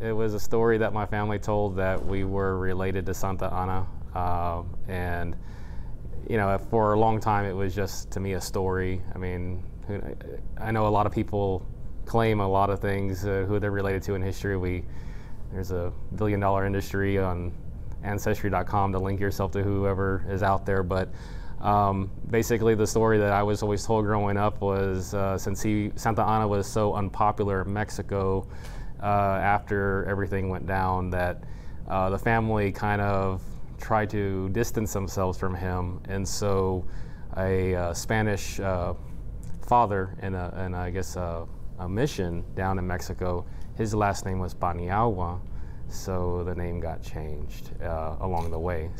It was a story that my family told that we were related to Santa Anna. Uh, and, you know, for a long time it was just to me a story. I mean, I know a lot of people claim a lot of things uh, who they're related to in history. We there's a billion dollar industry on ancestry.com to link yourself to whoever is out there, but um, basically, the story that I was always told growing up was uh, since he, Santa Anna was so unpopular in Mexico after everything went down, that uh, the family kind of tried to distance themselves from him. And so, a uh, Spanish uh, father in, a, I guess, a, a mission down in Mexico, his last name was Paniagua so the name got changed uh, along the way.